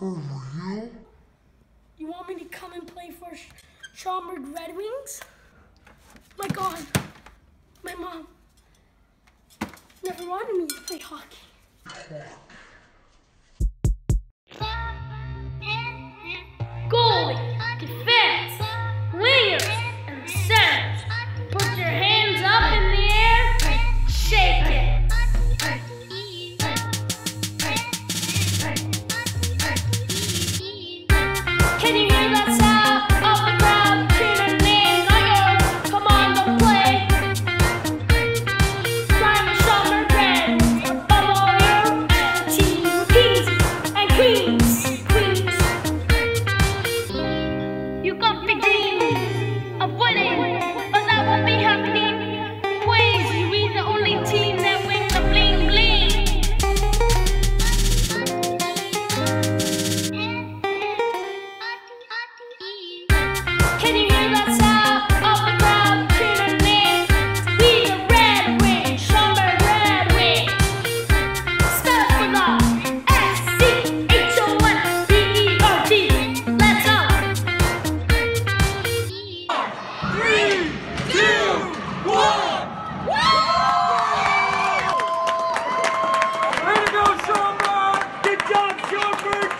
For real? You want me to come and play for Sch Schomberg Red Wings? My God, my mom never wanted me to play hockey.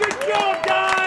Good job, guys!